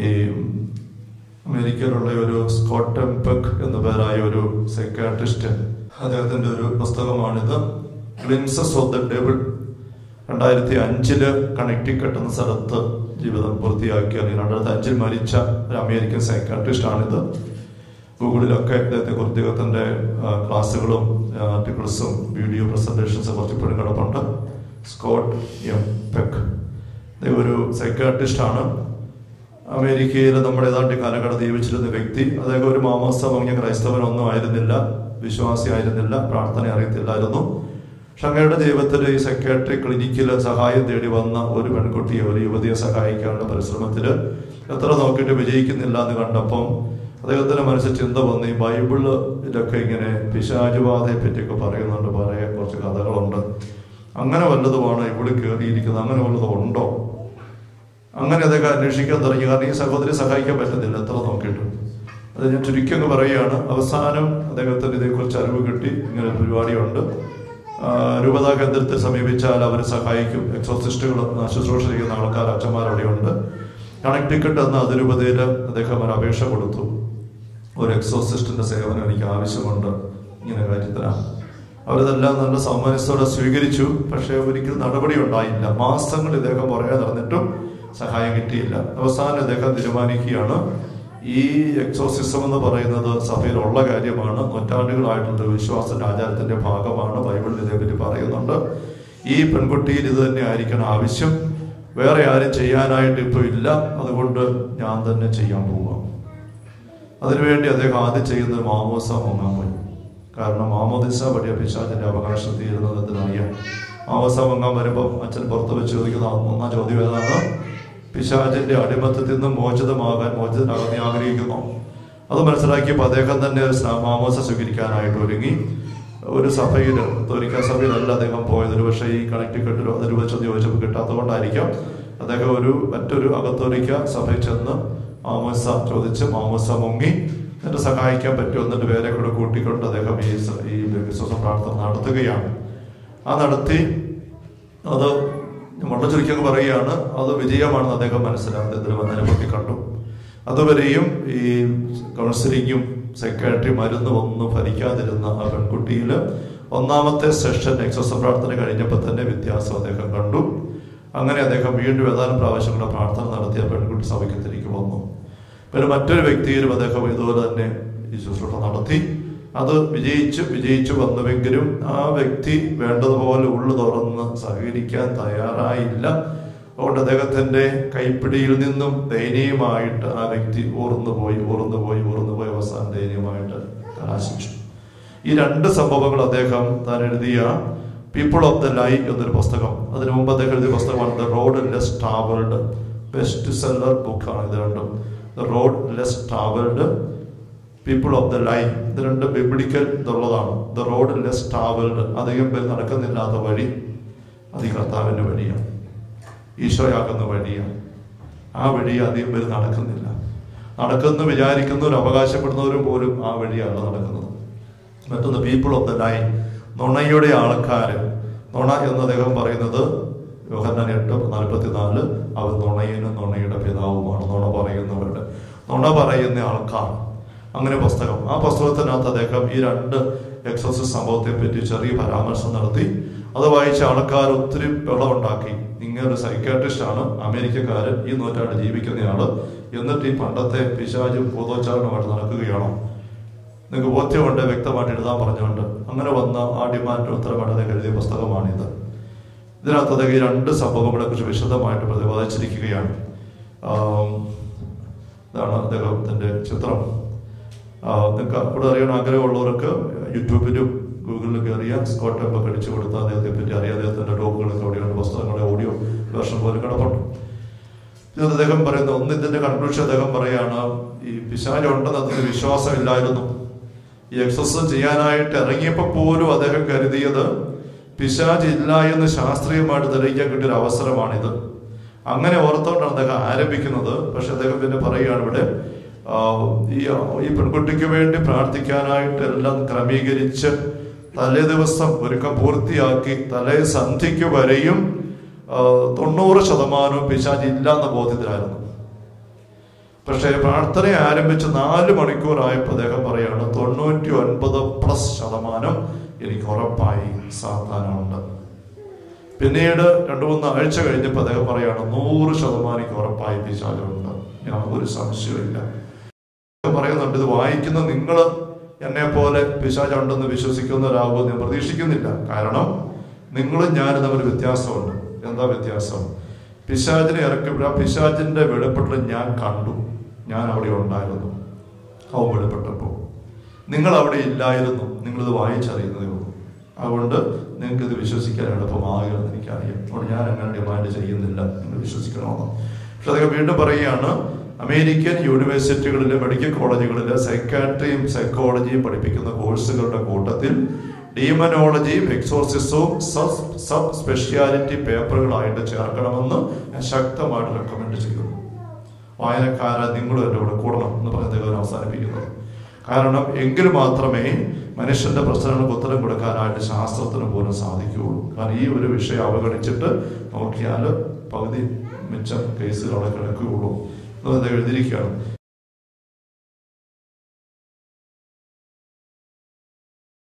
ഈ അമേരിക്കയിലുള്ള ഒരു സ്കോട്ട് ടെംപെക് എന്ന പേരായ ഒരു സൈക്കാട്രിസ്റ്റ് അദ്ദേഹത്തിന്റെ ഒരു പുസ്തകമാണിത്. ഗ്ലിംസസ് ഓഫ് ദ ഡെബിൾ രണ്ടായിരത്തി അഞ്ചിൽ കണക്റ്റിക്കട്ട് എന്ന സ്ഥലത്ത് ജീവിതം പൂർത്തിയാക്കി. അല്ലെങ്കിൽ രണ്ടായിരത്തി അഞ്ചിൽ മരിച്ച ഒരു അമേരിക്കൻ സൈക്കാട്രിസ്റ്റ് ആണിത്. ഗൂഗിളിലൊക്കെ ഇദ്ദേഹത്തെ കുറിച്ച് അദ്ദേഹത്തിന്റെ ആ, ക്ലാസ്സുകളും ആർട്ടിക്കിൾസും വീഡിയോ പ്രസന്റേഷൻസും കുറച്ച് ഇപ്പോഴും കിടപ്പുണ്ട്. സ്കോട്ട് എം പെക് ഒരു സൈക്കാട്രിസ്റ്റ് ആണ്. അമേരിക്കയിൽ നമ്മുടെ ഏതാണ്ട് കാലഘട്ടം ജീവിച്ചിരുന്ന വ്യക്തി അദ്ദേഹം ഒരു മാമാസ ഭംഗി ക്രൈസ്തവനൊന്നും ആയിരുന്നില്ല വിശ്വാസി ആയിരുന്നില്ല പ്രാർത്ഥന അറിയത്തില്ലായിരുന്നു. പക്ഷെ അങ്ങയുടെ ജീവിതത്തിൽ ഈ സെക്രട്ടറി ക്ലിനിക്കിൽ സഹായം തേടി വന്ന ഒരു പെൺകുട്ടിയെ ഒരു യുവതിയെ സഹായിക്കാനുള്ള പരിശ്രമത്തിൽ എത്ര നോക്കിയിട്ട് വിജയിക്കുന്നില്ല എന്ന് കണ്ടപ്പം അദ്ദേഹത്തിന്റെ മനസ്സിൽ ചിന്ത വന്നു ഈ ബൈബിളിലൊക്കെ ഇങ്ങനെ പിശാചുബാധയെ പറ്റിയൊക്കെ പറയുന്നുണ്ട് പറയാൻ കുറച്ച് കഥകളുണ്ട്. അങ്ങനെ വല്ലതുമാണ് ഇവിടെ കയറിയിരിക്കുന്നത് അങ്ങനെ വല്ലതും ഉണ്ടോ? അങ്ങനെ അതൊക്കെ അന്വേഷിക്കാൻ തുടങ്ങി. കാരണം ഈ സഹോദരി സഹായിക്കാൻ പറ്റുന്നില്ല. എത്ര നോക്കിയിട്ട്. അത് ഞാൻ ചുരുക്കി പറയുകയാണ്. അവസാനം അദ്ദേഹത്തിന് ഇതേക്കുറിച്ച് അറിവ് കിട്ടി. ഇങ്ങനെ പരിപാടിയുണ്ട്. രൂപതാ കേന്ദ്രത്തെ സമീപിച്ചാൽ അവർ സഹായിക്കും. എക്സോസിസ്റ്റുകൾ ശുശ്രൂഷ ചെയ്യുന്ന ആൾക്കാർ അച്ഛന്മാർ അവിടെയുണ്ട്. കണക്ടിക്കട്ട് എന്ന അതിരൂപതയിൽ അദ്ദേഹം ഒരു അപേക്ഷ കൊടുത്തു. ഒരു എക്സോസിസ്റ്റിന്റെ സേവനം എനിക്ക് ആവശ്യമുണ്ട്. ഇങ്ങനെ കാര്യത്തിനാണ് അവരിതെല്ലാം നല്ല സൗമനസ്സോടെ സ്വീകരിച്ചു. പക്ഷേ ഒരിക്കലും നടപടി ഉണ്ടായില്ല. മാസങ്ങൾ ഇദ്ദേഹം പുറകെ നടന്നിട്ടും സഹായം കിട്ടിയില്ല. അവസാനം അദ്ദേഹം തീരുമാനിക്കുകയാണ് ഈ എക്സോസിസം എന്ന് പറയുന്നത് സഭയിലുള്ള കാര്യമാണ് നൂറ്റാണ്ടുകളായിട്ടുള്ള വിശ്വാസ ആചാരത്തിന്റെ ഭാഗമാണ് ബൈബിൾ ഇതേപറ്റി പറയുന്നുണ്ട്. ഈ പെൺകുട്ടിയിൽ ഇത് തന്നെ ആയിരിക്കണം ആവശ്യം. വേറെ ആരും ചെയ്യാനായിട്ട് ഇപ്പോൾ ഇല്ല. അതുകൊണ്ട് ഞാൻ തന്നെ ചെയ്യാൻ പോവാം. അതിനുവേണ്ടി അദ്ദേഹം ആദ്യം ചെയ്യുന്നത് മാമോസ മുങ്ങാൻ പോയി കാരണം മാമോദിസ വലിയ പിശാചിന്റെ അവകാശം തീരുന്നത് എന്തിനറിയാം മാമോസ മങ്ങാൻ വരുമ്പോൾ അച്ഛൻ പുറത്ത് വെച്ച് ചോദിക്കുന്ന ഒന്നാം ചോദ്യം ഏതാണ്? പിശാചിന്റെ അടിമത്തത്തിൽ നിന്നും മോചിതമാകാൻ മോചിതനാകാൻ നീ ആഗ്രഹിക്കുന്നു. അത് മനസ്സിലാക്കിയപ്പോൾ അദ്ദേഹം തന്നെ ഒരു മാമോസ സ്വീകരിക്കാനായിട്ട് ഒരുങ്ങി. ഒരു സഭയിൽ തോരിക്ക സഭയിലല്ല അദ്ദേഹം പോയത്. ഒരു പക്ഷേ ഈ കണക്റ്റിക്കട്ടിലോ അതിൽ വെച്ചൊന്ന് ചോദിച്ചപ്പോൾ കിട്ടാത്തതുകൊണ്ടായിരിക്കാം. അദ്ദേഹം ഒരു മറ്റൊരു അകത്തോരിക്ക സഭയിൽ ചെന്ന് മാമോസ ചോദിച്ച് മാമോസ മുങ്ങി. എന്നിട്ട് സഹായിക്കാൻ പറ്റുമോ എന്നിട്ട് പേരെ കൂടെ കൂട്ടിക്കൊണ്ട് അദ്ദേഹം ഈ ഈ വിശ്വാസ പ്രാർത്ഥന നടത്തുകയാണ്. ആ നടത്തി അത് വളരെ ചുരുക്കി പറയുകയാണ് അത് വിജയമാണെന്ന് അദ്ദേഹം മനസ്സിലാക്കി വന്നതിനെ കണ്ടു. അതുവരെയും ഈ കൗൺസിലിങ്ങും സെക്രട്ടറി മരുന്ന് ഒന്നും ഭരിക്കാതിരുന്ന ആ പെൺകുട്ടിയിൽ ഒന്നാമത്തെ സെഷൻ എക്സസ പ്രാർത്ഥന കഴിഞ്ഞപ്പോൾ തന്നെ വ്യത്യാസം അദ്ദേഹം കണ്ടു. അങ്ങനെ അദ്ദേഹം വീണ്ടും ഏതാനും പ്രാവശ്യങ്ങളുടെ പ്രാർത്ഥന നടത്തിയ പെൺകുട്ടി സഭയ്ക്ക് വന്നു. പിന്നെ മറ്റൊരു വ്യക്തിയിലും അദ്ദേഹം ഇതുപോലെ തന്നെ ഈ ശുശ്രൂഷ നടത്തി. അത് വിജയിച്ച് വിജയിച്ചു വന്നുവെങ്കിലും ആ വ്യക്തി വേണ്ടതുപോലെ ഉള്ളു തുറന്ന് സഹകരിക്കാൻ തയ്യാറായില്ല. അതുകൊണ്ട് അദ്ദേഹത്തിന്റെ കൈപ്പിടിയിൽ നിന്നും ദയനീയമായിട്ട് ആ വ്യക്തി ഊർന്നുപോയി പോയി ഊർന്നുപോയി ഊർന്നു പോയി അവസാനം ദയനീയമായിട്ട് കലാശിച്ചു. ഈ രണ്ട് സംഭവങ്ങൾ അദ്ദേഹം താൻ എഴുതിയ പീപ്പിൾ ഓഫ് ദ ലൈ എന്നൊരു പുസ്തകം. അതിനു മുമ്പ് അദ്ദേഹം എഴുതിയ പുസ്തകമാണ് the road less travelled best seller ബുക്കാണ് ഇത് രണ്ടും. The road less travelled people of the line ഇത് രണ്ട് ബിബിഡിക്കൽ ഇതുള്ളതാണ് ദ റോഡ് ലെസ് ട്രാവൽഡ് അധികം പേര് നടക്കുന്നില്ലാത്ത വഴി അത് ഈ കർത്താവിന്റെ വഴിയാണ്. ഈശോയാക്കുന്ന വഴിയാണ്. ആ വഴി അധികം പേര് നടക്കുന്നില്ല. നടക്കുന്നു വിചാരിക്കുന്നവരും അവകാശപ്പെടുന്നവരും പോലും ആ വഴിയാണ് നടക്കുന്നത്. മറ്റൊന്ന് പീപ്പിൾ ഓഫ് ദ ലൈൻ നുണയുടെ ആൾക്കാർ നുണ എന്ന് അദ്ദേഹം പറയുന്നത് യോഹന്നാൻ എട്ട് നാൽപ്പത്തിനാല്. അവർ നുണയനും നുണയുടെ പിതാവുമാണ്. നുണ പറയുന്നവരുടെ. നുണ പറയുന്ന ആൾക്കാർ. അങ്ങനെ പുസ്തകം. ആ പുസ്തകത്തിനകത്ത് അദ്ദേഹം ഈ രണ്ട് എക്സസൈസ് സംഭവത്തെ പറ്റി ചെറിയ പരാമർശം നടത്തി. അത് വായിച്ച ആൾക്കാർ ഒത്തിരി വെള്ളമുണ്ടാക്കി ഇങ്ങനെ ഒരു സൈക്കാട്രിസ്റ്റ് ആണ് അമേരിക്കക്കാരൻ ഈ നൂറ്റാണ്ട് ജീവിക്കുന്നയാൾ. എന്നിട്ട് ഈ പണ്ടത്തെ പിശാചും ഭൂതോച്ചാരണമായിട്ട് നടക്കുകയാണോ? നിങ്ങൾക്ക് ബോധ്യമുണ്ട്? വ്യക്തമായിട്ട് എഴുതാൻ പറഞ്ഞുകൊണ്ട്. അങ്ങനെ വന്ന ആ ഡിമാൻഡ് ഉത്തരമായിട്ട് എഴുതിയ പുസ്തകമാണിത്. ഇതിനകത്ത് അദ്ദേഹം ഈ രണ്ട് സംഭവങ്ങളെ കുറിച്ച് വിശദമായിട്ട് പ്രതിപാദിച്ചിരിക്കുകയാണ്. ഇതാണ് അദ്ദേഹത്തിന്റെ ചിത്രം. നിങ്ങൾക്ക് കൂടെ അറിയണം ആഗ്രഹമുള്ളവർക്ക് യൂട്യൂബിലും ഗൂഗിളിലും കയറിയ സ്കോട്ട് ഒക്കെ അടിച്ചു കൊടുത്താൽ അദ്ദേഹത്തെ പറ്റി അറിയാം. അദ്ദേഹത്തിന്റെ ഡോക്കുകളൊക്കെ അവിടെയുണ്ട്. പുസ്തകങ്ങളുടെ ഓഡിയോ വേർഷൻ പോലും കിടപ്പുണ്ട്. ഇത് അദ്ദേഹം പറയുന്നത് ഒന്ന് ഇതിന്റെ കൺക്ലൂഷൻ അദ്ദേഹം പറയാണ് ഈ പിശാച് ഉണ്ടെന്ന് അതിന് വിശ്വാസമില്ലായിരുന്നു. ഈ എക്സസൈസ് ചെയ്യാനായിട്ട് ഇറങ്ങിയപ്പോൾ പോലും അദ്ദേഹം കരുതിയത് പിശാജ് ഇല്ല എന്ന് ശാസ്ത്രീയമായിട്ട് തെളിയിക്കാൻ കിട്ടിയ ഒരു അവസരമാണിത്. അങ്ങനെ ഓർത്തോണ്ടാണ് അദ്ദേഹം ആരംഭിക്കുന്നത്. പക്ഷെ അദ്ദേഹം പിന്നെ പറയുകയാണ് ഇവിടെ ഈ ഈ പെൺകുട്ടിക്ക് വേണ്ടി പ്രാർത്ഥിക്കാനായിട്ട് എല്ലാം ക്രമീകരിച്ച് തലേ ദിവസം ഒരുക്കം പൂർത്തിയാക്കി തലേ സന്ധിക്ക് വരെയും തൊണ്ണൂറ് ശതമാനവും പിശാജ് ഇല്ല എന്ന ബോധ്യത്തിലായിരുന്നു. പക്ഷേ പ്രാർത്ഥന ആരംഭിച്ച് നാല് മണിക്കൂറായപ്പോൾ അദ്ദേഹം പറയാണ് തൊണ്ണൂറ്റി ഒൻപത് പ്ലസ് ശതമാനം എനിക്ക് ഉറപ്പായി സാത്താനുണ്ട് പിന്നീട് രണ്ടു മൂന്ന് ആഴ്ച കഴിഞ്ഞപ്പോൾ അദ്ദേഹം പറയാണ് നൂറ് ശതമാനം എനിക്ക് ഉറപ്പായി പിശാചുണ്ട് ഞാൻ ഒരു സംശയമില്ല പറയുന്നുണ്ട് ഇത് വായിക്കുന്ന നിങ്ങൾ എന്നെ പോലെ പിശാചുണ്ടെന്ന് വിശ്വസിക്കുന്നവരാകുമെന്ന് ഞാൻ പ്രതീക്ഷിക്കുന്നില്ല. കാരണം നിങ്ങളും ഞാനും തമ്മിൽ വ്യത്യാസമുണ്ട്. എന്താ വ്യത്യാസം? പിശാചിനെ ഇറക്കി ആ പിശാചിന്റെ വെളിപ്പെടൽ ഞാൻ കണ്ടു. ഞാൻ അവിടെ ഉണ്ടായിരുന്നു. അവൻ വെളിപ്പെട്ടപ്പോൾ നിങ്ങൾ അവിടെ ഇല്ലായിരുന്നു. നിങ്ങളിത് വായിച്ചറിയുന്നതേ ഉള്ളൂ. അതുകൊണ്ട് നിങ്ങൾക്ക് ഇത് വിശ്വസിക്കാൻ എളുപ്പമാകുമെന്ന് എനിക്കറിയാം. അതുകൊണ്ട് ഞാൻ അങ്ങനെ ഡിമാൻഡ് ചെയ്യുന്നില്ല. നിങ്ങൾ വിശ്വസിക്കണമെന്ന്. പക്ഷെ അദ്ദേഹം വീണ്ടും പറയുകയാണ് അമേരിക്കൻ യൂണിവേഴ്സിറ്റികളിലെ മെഡിക്കൽ കോളേജുകളിലെ സൈക്കാട്രിയും സൈക്കോളജിയും പഠിപ്പിക്കുന്ന കോഴ്സുകളുടെ കൂട്ടത്തിൽ ഡീമനോളജിയും എക്സോസിസവും സബ് സബ് സ്പെഷ്യാലിറ്റി പേപ്പറുകളായിട്ട് ചേർക്കണമെന്ന് ശക്തമായിട്ട് റെക്കമെൻഡ് ചെയ്യുന്നു. വായനക്കാരെ നിങ്ങളും എന്റെ കൂടെ കൂടണം എന്ന് പറഞ്ഞ് അദ്ദേഹം അവസാനിപ്പിക്കുന്നത് കാരണം എങ്കിൽ മാത്രമേ മനുഷ്യന്റെ പ്രശ്നങ്ങൾക്ക് ഉത്തരം കൊടുക്കാനായിട്ട് ശാസ്ത്രത്തിന് പോലും സാധിക്കുകയുള്ളൂ. കാരണം ഈ ഒരു വിഷയം അവഗണിച്ചിട്ട് നോക്കിയാൽ പകുതി മിച്ചം കേസുകളൊക്കെ കിടക്കുകയുള്ളൂ എന്ന് അദ്ദേഹം എഴുതിയിരിക്കുകയാണ്